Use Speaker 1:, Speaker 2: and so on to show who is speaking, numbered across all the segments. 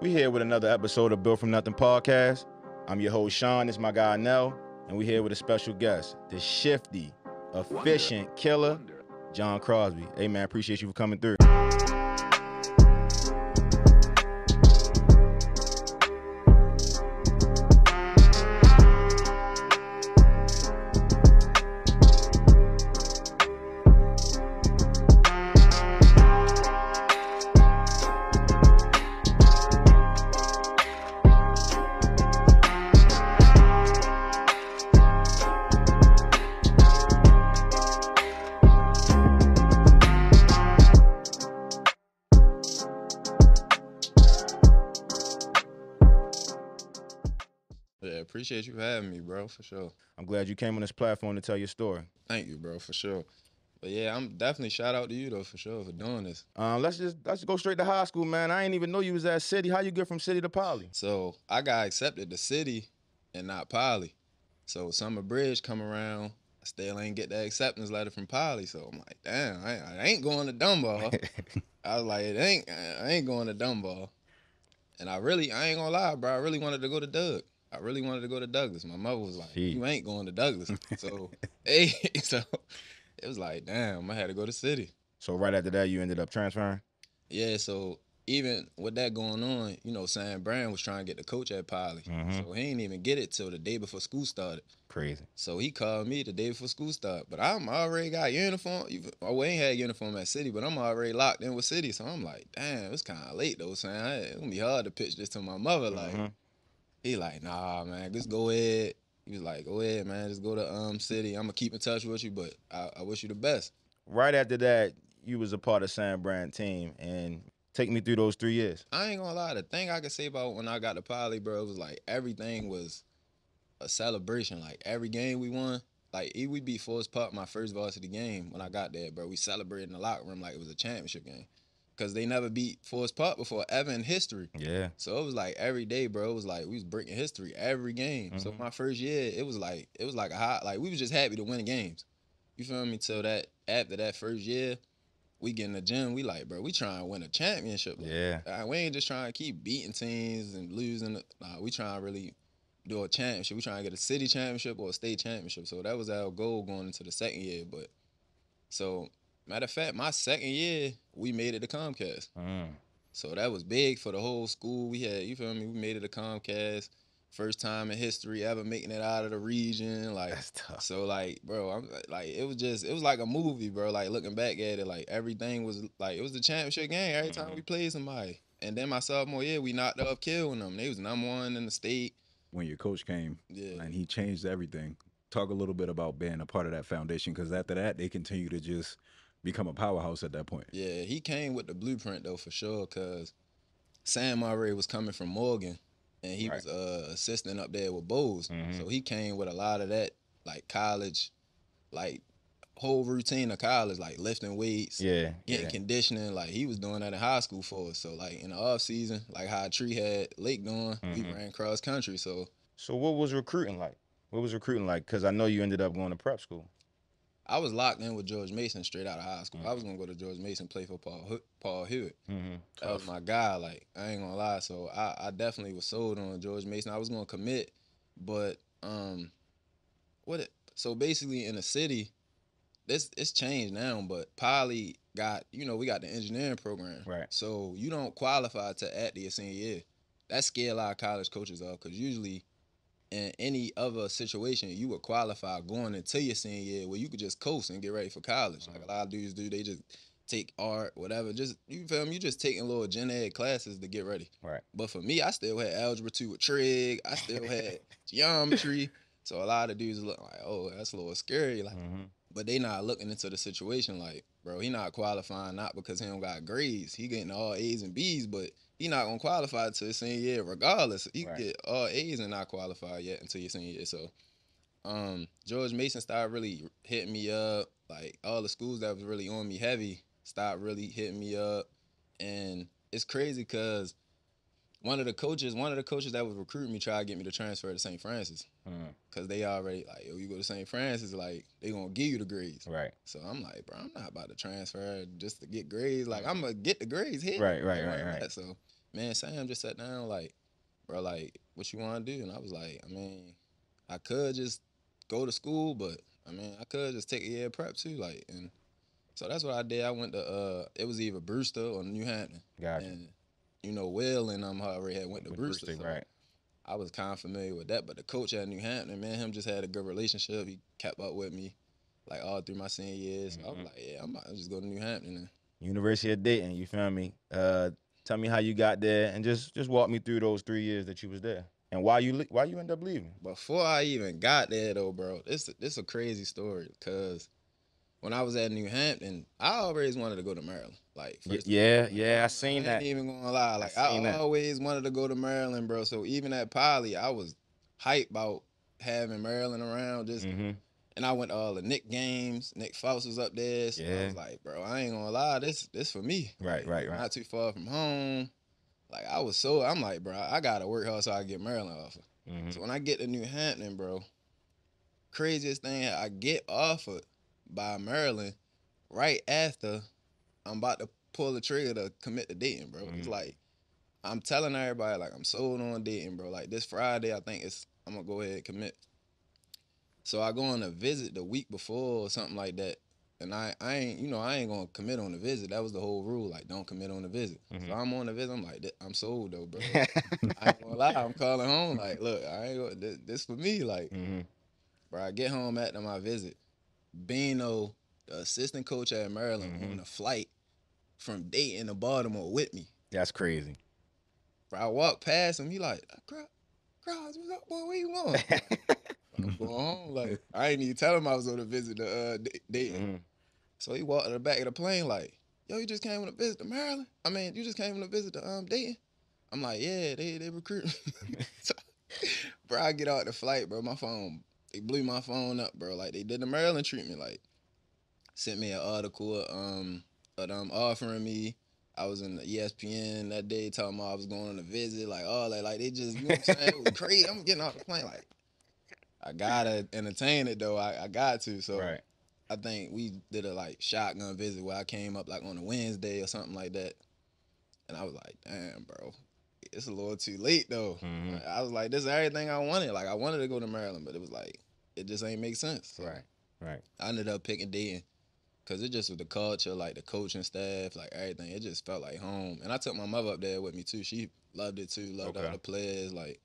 Speaker 1: We here with another episode of Built from Nothing podcast. I'm your host Sean. It's my guy Nell, and we here with a special guest, the shifty, efficient killer, John Crosby. Hey man, appreciate you for coming through.
Speaker 2: Appreciate you having me, bro, for sure.
Speaker 1: I'm glad you came on this platform to tell your story.
Speaker 2: Thank you, bro, for sure. But yeah, I'm definitely shout out to you though, for sure, for doing this.
Speaker 1: Um, let's just let's go straight to high school, man. I ain't even know you was at City. How you get from City to Poly?
Speaker 2: So I got accepted to City and not Poly. So Summer Bridge come around, I still ain't get that acceptance letter from Poly. So I'm like, damn, I, I ain't going to Dunbar. I was like, it ain't, I ain't going to Dunbar. And I really, I ain't gonna lie, bro. I really wanted to go to Doug. I really wanted to go to Douglas. My mother was like,
Speaker 1: Shit.
Speaker 2: you ain't going to Douglas. So, hey, so it was like, damn, I had to go to City.
Speaker 1: so right after that, you ended up transferring.
Speaker 2: Yeah, so even with that going on, you know, Sam Brand was trying to get the coach at Poly.
Speaker 1: Mhm.
Speaker 2: So he ain't even get it till the day before school started.
Speaker 1: Crazy.
Speaker 2: So he called me the day before school started. But I'm already got uniform. Oh, we ain't had uniform at City, but I'm already locked in with City. So I'm like, damn, it's kind of late though, Sam. It's gonna be hard to pitch this to my mother. Like,
Speaker 1: Mhm.
Speaker 2: He like, nah, man, just go ahead. He was like, go ahead, man, just go to um City. I'm gonna keep in touch with you, but I, I wish you the best.
Speaker 1: Right after that, you was a part of Sam Brand team, and take me through those three years.
Speaker 2: I ain't gonna lie. The thing I could say about when I got to Poly, bro, it was like everything was a celebration. Like every game we won, like even we beat Forest Park my first varsity game when I got there, bro. We celebrated in the locker room like it was a championship game, cause they never beat Forest Park before ever in history.
Speaker 1: Yeah.
Speaker 2: So it was like every day, bro. It was like we was breaking history every game. So
Speaker 1: Mhm.
Speaker 2: my first year, it was like it was like a hot. Like we was just happy to win the games. You feel me? Till that after that first year, we get in the gym. We like, bro, we trying to win a championship. Like,
Speaker 1: Yeah.
Speaker 2: uh, we ain't just trying to keep beating teams and losing. Nah, we trying to really do a championship. We trying to get a city championship or a state championship. So that was our goal going into the second year. But so matter of fact, my second year we made it to Comcast.
Speaker 1: Mm.
Speaker 2: So that was big for the whole school. We had, you feel me? We made it to Comcast. First time in history ever making it out of the region. Like
Speaker 1: That's tough.
Speaker 2: so like, bro, I'm like it was just it was like a movie, bro. Like looking back at it, like everything was like it was the championship game every time
Speaker 1: Mhm.
Speaker 2: we played somebody. And then my sophomore year, we knocked off killing them. They was number one in the state.
Speaker 3: when your coach came
Speaker 2: Yeah.
Speaker 3: and he changed everything. Talk a little bit about being a part of that foundation because after that, they continue to just become a powerhouse at that point.
Speaker 2: Yeah, he came with the blueprint though for sure, cause Sam already was coming from Morgan, and he
Speaker 1: Right.
Speaker 2: was uh assistant up there with Bowes.
Speaker 1: Mhm.
Speaker 2: So he came with a lot of that like college, like whole routine of college, like lifting weights,
Speaker 1: Yeah.
Speaker 2: getting
Speaker 1: yeah.
Speaker 2: conditioning. Like he was doing that in high school for us. So like in the off season, like how Tree had Lake doing, we
Speaker 1: Mhm.
Speaker 2: ran cross country. So
Speaker 1: So what was recruiting like? What was recruiting like? Because I know you ended up going to prep school.
Speaker 2: I was locked in with George Mason straight out of high school. I
Speaker 1: Mhm.
Speaker 2: was gonna go to George Mason play for Paul Paul Hewitt.
Speaker 1: Mm-hmm.
Speaker 2: That was my guy. Like I ain't gonna lie. So I, I definitely was sold on George Mason. I was gonna commit, but um, what? It, so basically in the city, this it's changed now. But Poly got you know we got the engineering program.
Speaker 1: Right.
Speaker 2: So you don't qualify to at the senior year. That scare a lot of college coaches off because usually. In any other situation, you would qualify going into your senior year where you could just coast and get ready for college. Like a lot of dudes do, they just take art, whatever. Just you feel me? You just taking little gen ed classes to get ready.
Speaker 1: Right.
Speaker 2: But for me, I still had algebra two with trig. I still had geometry. So a lot of dudes look like, oh, that's a little scary. Like,
Speaker 1: Mm-hmm.
Speaker 2: but they not looking into the situation. Like, bro, he not qualifying not because he don't got grades. He getting all A's and B's, but he not gonna qualify to his senior year regardless. He
Speaker 1: Right.
Speaker 2: get all A's and not qualify yet until your senior year. So, um, George Mason started really hitting me up. Like all the schools that was really on me heavy started really hitting me up, and it's crazy because one of the coaches, one of the coaches that was recruiting me, tried to get me to transfer to St. Francis
Speaker 1: Mm,
Speaker 2: because they already like, yo, you go to St. Francis, like they gonna give you the grades.
Speaker 1: right.
Speaker 2: So I'm like, bro, I'm not about to transfer just to get grades. Like I'm gonna get the grades here.
Speaker 1: Right, right, right, right.
Speaker 2: So man, Sam just sat down like, bro, like, what you want to do? And I was like, I mean, I could just go to school, but I mean, I could just take a year of prep too, like, and so that's what I did. I went to uh, it was either Brewster or New Hampton,
Speaker 1: Gotcha.
Speaker 2: and you know, Will and um already had went to
Speaker 1: With
Speaker 2: Brewster,
Speaker 1: Brewster,
Speaker 2: so
Speaker 1: right.
Speaker 2: I was kind of familiar with that. But the coach at New Hampton, man, him just had a good relationship. He kept up with me, like all through my senior years. So I was like, yeah, I'm about to just go to New Hampton. And
Speaker 1: University of Dayton, you feel me? Uh, tell me how you got there, and just just walk me through those three years that you was there, and why you why you end up leaving.
Speaker 2: Before I even got there though, bro, this this a crazy story because when I was at New Hampton, I always wanted to go to Maryland. Like
Speaker 1: yeah, yeah, I seen
Speaker 2: I ain't
Speaker 1: that.
Speaker 2: even gonna lie. Like
Speaker 1: I
Speaker 2: I,
Speaker 1: that.
Speaker 2: always wanted to go to Maryland, bro. So even at Poly, I was hyped about having Maryland around. Just
Speaker 1: hmm
Speaker 2: and I went to all the Nick games. Nick Faust was up there. So I
Speaker 1: Yeah.
Speaker 2: was like, bro, I ain't gonna lie, this this for me.
Speaker 1: Right, right, right.
Speaker 2: Not too far from home. Like I was so I'm like, bro, I gotta work hard so I can get Maryland offer.
Speaker 1: hmm
Speaker 2: So when I get to New Hampton, bro, craziest thing I get offered by Maryland right after I'm about to pull the trigger to commit to Dayton, bro. It's
Speaker 1: Mhm.
Speaker 2: like I'm telling everybody like I'm sold on Dayton, bro. Like this Friday, I think it's I'm gonna go ahead and commit. So I go on a visit the week before or something like that. And I, I ain't, you know, I ain't gonna commit on a visit. That was the whole rule, like don't commit on a visit.
Speaker 1: Mhm.
Speaker 2: So I'm on a visit. I'm like, I'm sold though, bro. I ain't gonna lie. I'm calling home. Like, look, I ain't gonna, this, this for me. Like,
Speaker 1: hmm
Speaker 2: bro, I get home after my visit. Bino, the assistant coach at Maryland,
Speaker 1: Mhm.
Speaker 2: on a flight from Dayton to Baltimore with me.
Speaker 1: That's crazy.
Speaker 2: Bro, I walk past him. He like, Cross, Cross, what's up, boy? Where you going? Home. Like, I ain't even tell him I was on a visit to uh, Day- Dayton.
Speaker 1: Mhm.
Speaker 2: So he walked to the back of the plane like, yo, you just came on a visit to Maryland? I mean, you just came on a visit to um Dayton? I'm like, yeah, they they recruit. so, bro, I get out the flight, bro. My phone, they blew my phone up, bro. Like they did the Maryland treatment. Like, sent me an article, um, of them offering me. I was in the ESPN that day talking about I was going on a visit, like all that. Like they just, you know what I'm saying? It was crazy. I'm getting off the plane, like, I gotta entertain it though. I, I got to. So
Speaker 1: right.
Speaker 2: I think we did a like shotgun visit where I came up like on a Wednesday or something like that. And I was like, damn, bro. It's a little too late though.
Speaker 1: Mhm.
Speaker 2: Like, I was like, this is everything I wanted. Like I wanted to go to Maryland, but it was like, it just ain't make sense. So
Speaker 1: Right. Right.
Speaker 2: I ended up picking Dayton. Cause it just was the culture, like the coaching staff, like everything. It just felt like home. And I took my mother up there with me too. She loved it too, loved
Speaker 1: Okay.
Speaker 2: all the players, like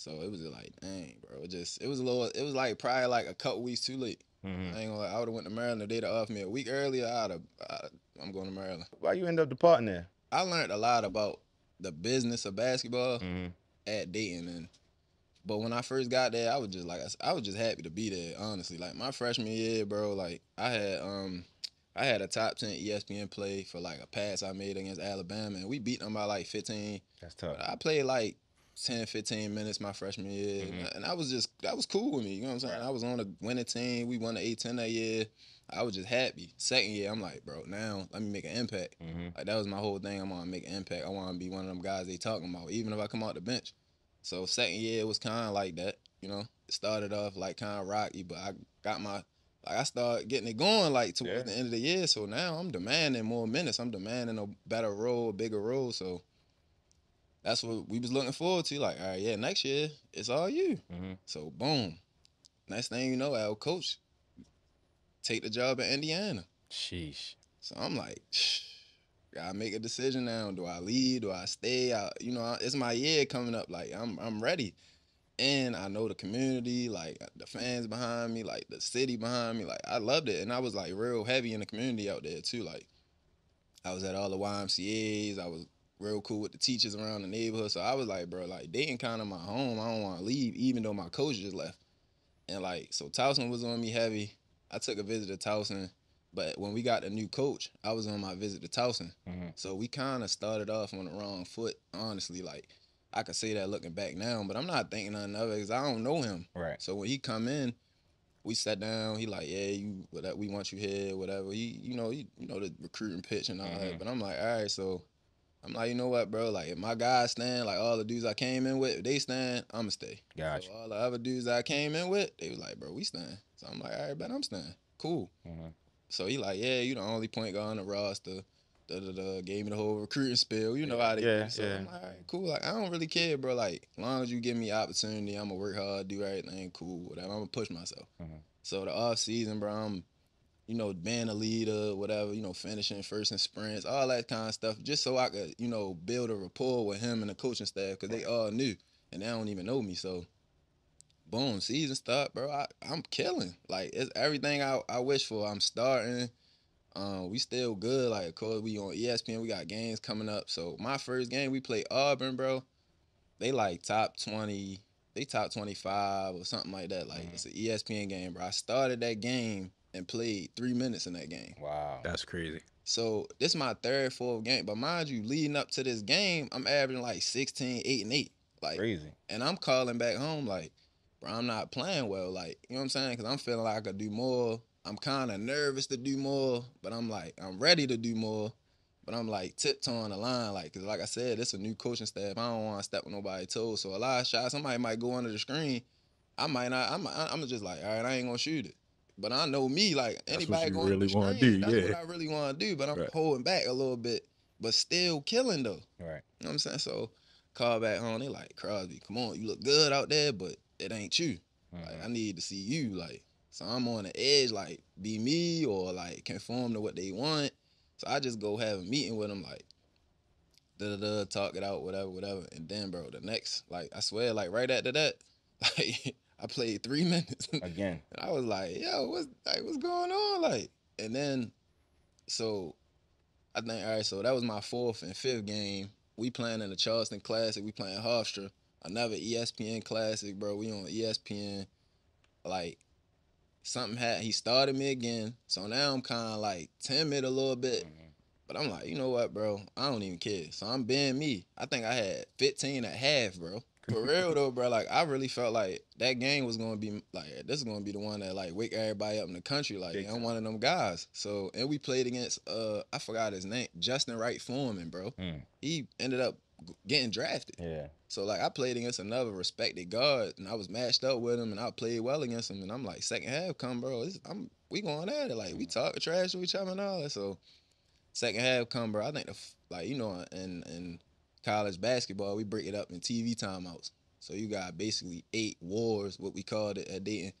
Speaker 2: so it was like, dang, bro. It just it was a little it was like probably like a couple weeks too late.
Speaker 1: hmm
Speaker 2: I ain't gonna. I would have went to Maryland if they'd have offered me a week earlier. I'd have. I'd, I'm going to Maryland.
Speaker 1: Why you end up departing there?
Speaker 2: I learned a lot about the business of basketball
Speaker 1: hmm
Speaker 2: at Dayton, and but when I first got there, I was just like I was just happy to be there. Honestly, like my freshman year, bro. Like I had um. I had a top 10 ESPN play for like a pass I made against Alabama, and we beat them by like 15.
Speaker 1: That's tough.
Speaker 2: But I played like 10, 15 minutes my freshman year.
Speaker 1: Mhm.
Speaker 2: And that was just, that was cool with me. You know what I'm saying?
Speaker 1: Right.
Speaker 2: I was on a winning team. We won the A10 that year. I was just happy. Second year, I'm like, bro, now let me make an impact.
Speaker 1: hmm
Speaker 2: Like that was my whole thing. I want to make an impact. I want to be one of them guys they talking about, even if I come out the bench. So second year it was kind of like that. You know, it started off like kind of rocky, but I got my like I started getting it going like towards
Speaker 1: Yeah.
Speaker 2: the end of the year. So now I'm demanding more minutes. I'm demanding a better role, a bigger role. So that's what we was looking forward to. Like, all right, yeah, next year it's all you.
Speaker 1: hmm
Speaker 2: So boom, next thing you know, our coach take the job at Indiana.
Speaker 1: Sheesh.
Speaker 2: So I'm like, gotta make a decision now. Do I leave? Do I stay? I, you know, it's my year coming up. Like I'm, I'm ready, and I know the community, like the fans behind me, like the city behind me. Like I loved it, and I was like real heavy in the community out there too. Like I was at all the YMCA's. I was real cool with the teachers around the neighborhood. So I was like, bro, like they Dayton kind of my home. I don't want to leave, even though my coach just left. And like, so Towson was on me heavy. I took a visit to Towson. But when we got a new coach, I was on my visit to Towson.
Speaker 1: hmm
Speaker 2: So we kind of started off on the wrong foot, honestly. Like, I could say that looking back now, but I'm not thinking nothing of it because I don't know him.
Speaker 1: Right.
Speaker 2: So when he come in, we sat down. He like, yeah, you, whatever, we want you here, whatever. He, you know, he, you know the recruiting pitch and all
Speaker 1: Mhm.
Speaker 2: that. But I'm like, all right, so I'm like, you know what, bro? Like, if my guys stand, like all the dudes I came in with, if they stand, I'ma stay.
Speaker 1: Gotcha.
Speaker 2: So all the other dudes I came in with, they was like, bro, we stand. So I'm like, all right, bet I'm stand. Cool.
Speaker 1: hmm
Speaker 2: So he like, yeah, you the only point guard on the roster. Da, da, da, gave me the whole recruiting spill. You know how they
Speaker 1: Yeah,
Speaker 2: do. So
Speaker 1: yeah.
Speaker 2: I'm like, all right, cool. Like I don't really care, bro. Like as long as you give me opportunity, I'm gonna work hard, do everything cool, whatever. I'm gonna push myself.
Speaker 1: Mhm.
Speaker 2: So the off season, bro, I'm, you know, being a leader, whatever, you know, finishing first in sprints, all that kind of stuff, just so I could, you know, build a rapport with him and the coaching staff, cause they all new and they don't even know me. So, boom, season start, bro. I, I'm killing. Like it's everything I, I wish for. I'm starting. Um, we still good. Like, of course, we on ESPN. We got games coming up. So my first game, we play Auburn, bro. They like top twenty. They top twenty five or something like that. Like
Speaker 1: Mhm.
Speaker 2: it's an ESPN game, bro. I started that game and played three minutes in that game.
Speaker 1: Wow.
Speaker 3: That's crazy.
Speaker 2: So this is my third, fourth game. But mind you, leading up to this game, I'm averaging like 16, 8, and 8. Like
Speaker 1: Crazy.
Speaker 2: and I'm calling back home like, bro, I'm not playing well. Like, you know what I'm saying? Because I'm feeling like I could do more. I'm kind of nervous to do more, but I'm like, I'm ready to do more. But I'm like tiptoeing the line, like, cause like I said, it's a new coaching staff. I don't want to step on nobody's toes. So a lot of shots, somebody might go under the screen. I might not. I'm. I'm just like, all right, I ain't gonna shoot it. But I know me, like anybody going to
Speaker 3: really wanna
Speaker 2: screen,
Speaker 3: do,
Speaker 2: that's
Speaker 3: yeah.
Speaker 2: what I really want to do. But I'm
Speaker 3: Right.
Speaker 2: holding back a little bit, but still killing though.
Speaker 1: Right.
Speaker 2: You know what I'm saying? So call back home. They like Crosby, come on, you look good out there, but it ain't you. Like mm-hmm. I need to see you. Like so, I'm on the edge. Like be me or like conform to what they want. So I just go have a meeting with them. Like da da da, talk it out, whatever, whatever. And then, bro, the next, like I swear, like right after that, like I played three minutes.
Speaker 1: Again.
Speaker 2: And I was like, yo, what's like what's going on? Like, and then so I think all right, so that was my fourth and fifth game. We playing in the Charleston Classic, we playing Hofstra, another ESPN Classic, bro. We on ESPN. Like something had he started me again. So now I'm kinda like timid a little bit.
Speaker 1: Mhm.
Speaker 2: But I'm like, you know what, bro? I don't even care. So I'm being me. I think I had 15 at half, bro. For real though, bro. Like I really felt like that game was gonna be like this is gonna be the one that like wake everybody up in the country. Like
Speaker 1: Big
Speaker 2: I'm
Speaker 1: time.
Speaker 2: one of them guys. So and we played against uh I forgot his name, Justin Wright Foreman, bro.
Speaker 1: Mm.
Speaker 2: He ended up getting drafted.
Speaker 1: Yeah.
Speaker 2: So like I played against another respected guard, and I was matched up with him, and I played well against him. And I'm like, second half come, bro. This, I'm we going at it. Like we talk trash to each other and all that. So second half come, bro. I think the like you know and in college basketball we break it up in TV timeouts. So you got basically eight wars, what we called it at Dayton.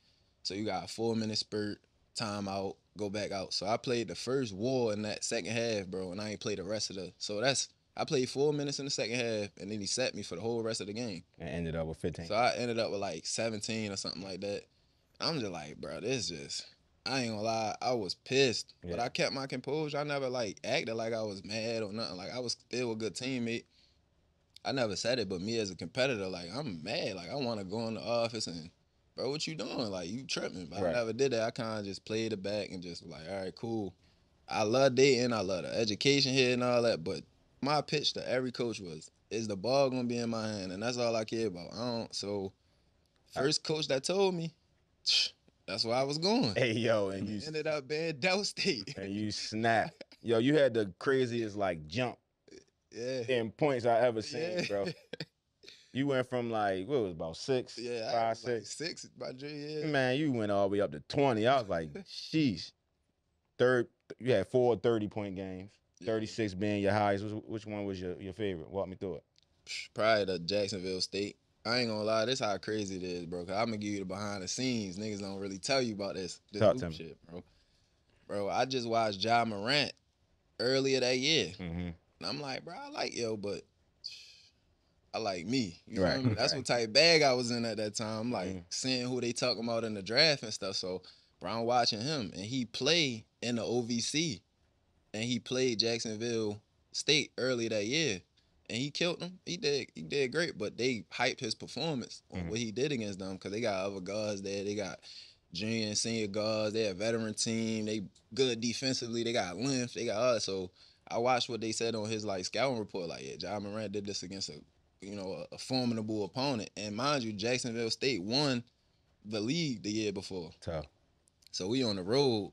Speaker 2: So you got a four minute spurt, timeout, go back out. So I played the first war in that second half, bro, and I ain't played the rest of the. So that's I played four minutes in the second half, and then he set me for the whole rest of the game.
Speaker 1: And ended up with 15.
Speaker 2: So I ended up with like 17 or something like that. I'm just like, bro, this just. I ain't gonna lie, I was pissed, but I kept my composure. I never like acted like I was mad or nothing. Like I was still a good teammate. I never said it, but me as a competitor, like I'm mad. Like I want to go in the office and, bro, what you doing? Like you tripping? But
Speaker 1: Right.
Speaker 2: I never did that. I kind of just played it back and just like, all right, cool. I love Dayton. I love the education here and all that. But my pitch to every coach was, is the ball gonna be in my hand? And that's all I care about. I don't. So, first coach that told me, that's where I was going.
Speaker 1: Hey yo, and you
Speaker 2: Ended up being Del State.
Speaker 1: and you snap. Yo, you had the craziest like jump
Speaker 2: yeah.
Speaker 1: in points I ever seen,
Speaker 2: Yeah.
Speaker 1: bro. You went from like what was about six,
Speaker 2: Yeah, I
Speaker 1: five,
Speaker 2: was like
Speaker 1: six.
Speaker 2: six my junior year.
Speaker 1: Man, you went all the way up to twenty. I was like, sheesh. Third, you had four 30 point games.
Speaker 2: Yeah.
Speaker 1: 36 being your highest. Which, one was your, your favorite? Walk me through it.
Speaker 2: Probably the Jacksonville State. I ain't gonna lie, this how crazy it is, bro. Cause I'm gonna give you the behind the scenes. Niggas don't really tell you about this. This
Speaker 1: Talk to me.
Speaker 2: shit, bro. Bro, I just watched Ja Morant earlier that year.
Speaker 1: Mm-hmm.
Speaker 2: And I'm like, bro, I like yo, but I like me. You
Speaker 1: Right,
Speaker 2: feel me? That's
Speaker 1: right.
Speaker 2: what type bag I was in at that time. I'm like
Speaker 1: Mhm.
Speaker 2: seeing who they talking about in the draft and stuff. So, bro, I'm watching him, and he played in the OVC, and he played Jacksonville State early that year, and he killed them. He did, he did great, but they hyped his performance on
Speaker 1: Mhm.
Speaker 2: what he did against them because they got other guards there. They got junior and senior guards. They a veteran team. They good defensively. They got length. They got us. So I watched what they said on his like scouting report. Like, yeah, Ja Morant did this against a you know a, a formidable opponent. And mind you, Jacksonville State won the league the year before.
Speaker 1: Tough.
Speaker 2: So we on the road,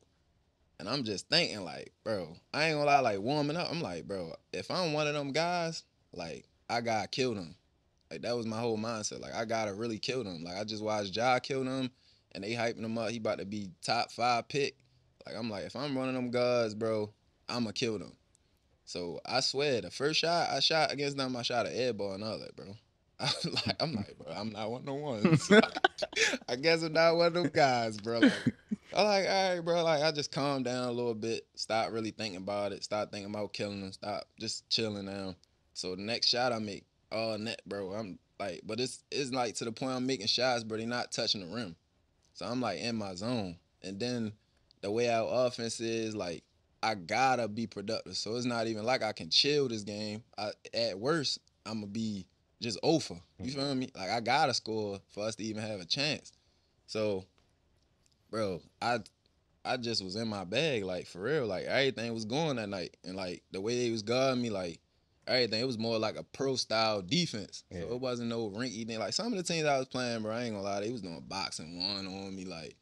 Speaker 2: and I'm just thinking like, bro, I ain't gonna lie, like warming up. I'm like, bro, if I'm one of them guys, like I gotta kill them. Like that was my whole mindset. Like I gotta really kill them. Like I just watched Ja kill them, and they hyping him up. He about to be top five pick. Like I'm like, if I'm running them guys, bro, I'ma kill them. So I swear, the first shot I shot against them, I shot an air ball and all that, bro. I'm like, I'm like, bro, I'm not one of the ones. I guess I'm not one of them guys, bro. Like, I'm like, all right, bro. Like, I just calmed down a little bit, stop really thinking about it, stop thinking about killing them, stop just chilling down. So the next shot I make, all net, bro. I'm like, but it's it's like to the point I'm making shots, but they're not touching the rim. So I'm like in my zone. And then the way our offense is, like, I gotta be productive. So it's not even like I can chill this game. I, at worst, I'm gonna be just over. You feel me? Like I gotta score for us to even have a chance. So, bro, I I just was in my bag, like for real. Like everything was going that night. And like the way they was guarding me, like everything, it was more like a pro style defense.
Speaker 1: Yeah.
Speaker 2: So it wasn't no rinky thing. Like some of the teams I was playing, bro, I ain't gonna lie, they was doing box-and-one on me. Like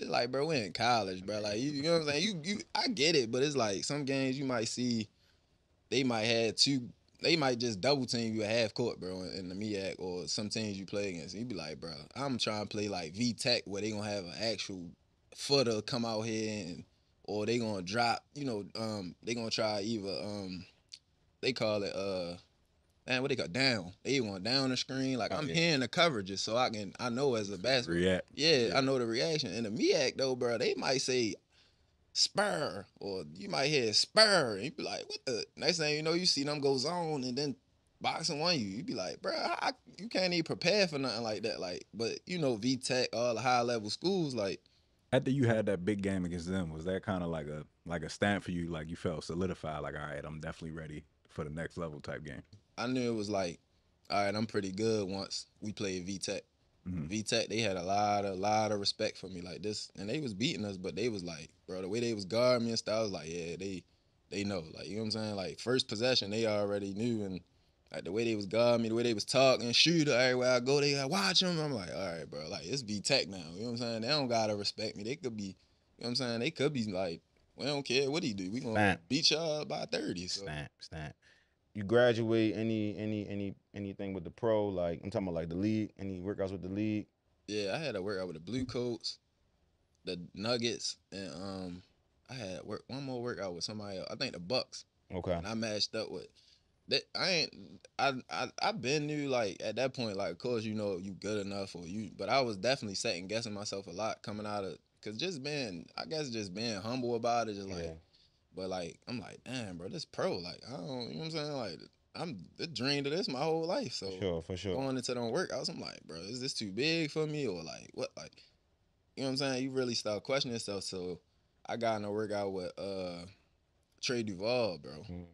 Speaker 2: it's like, bro, we in college, bro. Like you, you know what I'm saying? You you I get it, but it's like some games you might see they might have two they might just double team you at half court, bro, in the MEAC or some teams you play against. You be like, bro, I'm trying to play like V Tech where they gonna have an actual footer come out here and or they gonna drop, you know, um, they gonna try either um they call it uh man, what they call down. They want down the screen. Like I'm
Speaker 1: Okay.
Speaker 2: hearing the coverages so I can I know as a basketball
Speaker 3: React.
Speaker 2: yeah, I know the reaction. In the MEAC though, bro, they might say spur or you might hear spur and you be like, what the next thing you know, you see them go zone and then boxing on you. You be like, bro, I, you can't even prepare for nothing like that. Like, but you know, V Tech, all the high level schools, like,
Speaker 3: After you had that big game against them, was that kind of like a like a stamp for you? Like you felt solidified, like all right, I'm definitely ready for the next level type game.
Speaker 2: I knew it was like, all right, I'm pretty good once we played V Tech.
Speaker 3: Mhm.
Speaker 2: V Tech, they had a lot of lot of respect for me like this, and they was beating us, but they was like, bro, the way they was guarding me and stuff, I was like, yeah, they they know, like you know what I'm saying, like first possession, they already knew, and like the way they was guarding me, the way they was talking, shooter, everywhere I go, they like watch them. I'm like, all right, bro, like it's V Tech now, you know what I'm saying? They don't gotta respect me. They could be, you know what I'm saying? They could be like, we don't care what he do, we gonna
Speaker 1: Snap.
Speaker 2: beat y'all by 30. So.
Speaker 1: Snap, snap. You graduate any any any anything with the pro? Like I'm talking about like the league. Any workouts with the league?
Speaker 2: Yeah, I had to workout with the Blue Coats, the Nuggets, and um, I had work one more workout with somebody else. I think the Bucks,
Speaker 1: Okay.
Speaker 2: and I matched up with. That I ain't. I I I been knew like at that point like of course you know you good enough or you, but I was definitely second guessing myself a lot coming out of because just being I guess just being humble about it just like
Speaker 1: Yeah.
Speaker 2: But like I'm like damn bro this pro like I don't you know what I'm saying like I'm the dream of this my whole life so
Speaker 1: For sure, for sure.
Speaker 2: going into them workouts, I'm like, bro, is this too big for me or like what? Like, you know what I'm saying? You really start questioning yourself. So I got in a workout with uh Trey Duval, bro.
Speaker 1: Mm.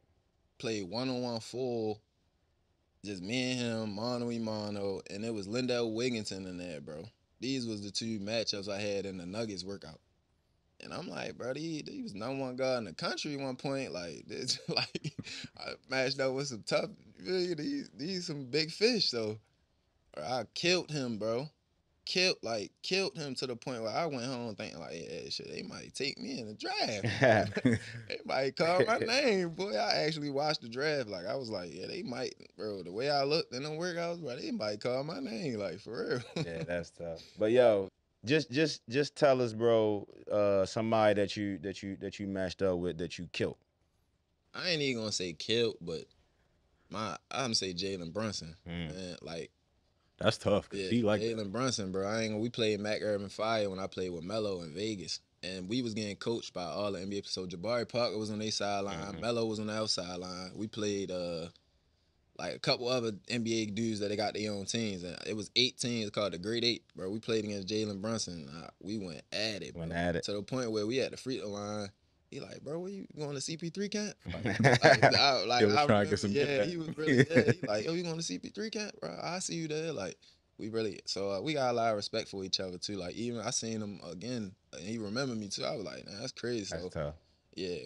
Speaker 2: Played one on one full, just me and him, mono y mono, and it was Lindell Wigginton in there, bro. These was the two matchups I had in the Nuggets workout. And I'm like, bro, he, he was number one guy in the country at one point. Like, this, like I matched up with some tough, really, these, these some big fish. So bro, I killed him, bro. Killed, like, killed him to the point where I went home thinking, like, yeah, shit, they might take me in the draft. they might call my name, boy. I actually watched the draft. Like, I was like, yeah, they might, bro. The way I looked in the workouts, bro, they might call my name, like, for real.
Speaker 1: yeah, that's tough. But yo, just just just tell us, bro, uh somebody that you that you that you matched up with that you killed.
Speaker 2: I ain't even gonna say killed, but my I'm gonna say Jalen Brunson.
Speaker 1: Mm.
Speaker 2: Man, like
Speaker 3: That's tough. 'cause
Speaker 2: yeah,
Speaker 3: he like
Speaker 2: Jalen Brunson, bro. I ain't gonna, we played Mac Urban Fire when I played with Melo in Vegas. And we was getting coached by all the NBA. So Jabari Parker was on their sideline,
Speaker 1: Mhm.
Speaker 2: Melo was on the outside line. We played uh like a couple other NBA dudes that they got their own teams. And it was eight teams called the Great Eight, bro. We played against Jalen Brunson. Uh, we went at it,
Speaker 1: Went at it.
Speaker 2: To the point where we had the free throw line. He like, bro, where you going to CP3 camp? Like, I, like,
Speaker 3: He was
Speaker 2: I
Speaker 3: trying to get some
Speaker 2: Yeah, he was really. Yeah, he like, yo, you going to CP3 camp, bro? I see you there. Like, we really. So uh, we got a lot of respect for each other too. Like, even I seen him again, and he remembered me too. I was like, man, that's crazy. So
Speaker 1: tough.
Speaker 2: Yeah,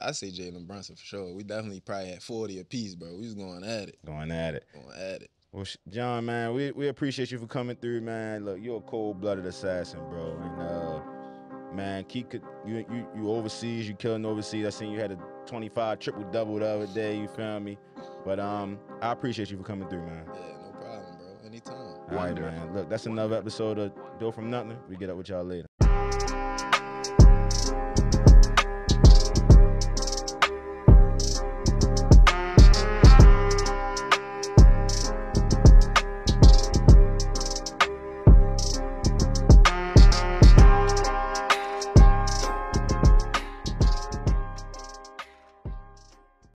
Speaker 2: I, I say Jalen Brunson for sure. We definitely probably had forty apiece, bro. We was going at it,
Speaker 1: Going at it.
Speaker 2: going at it.
Speaker 1: Well, John, man, we, we appreciate you for coming through, man. Look, you're a cold-blooded assassin, bro. And uh, man, keep you you you overseas, you killing overseas. I seen you had a 25 triple double the other day. You feel me? But um, I appreciate you for coming through, man.
Speaker 2: Yeah, no problem, bro. Anytime.
Speaker 1: All right, man. Look, that's another episode of Dope from Nothing. We get up with y'all later.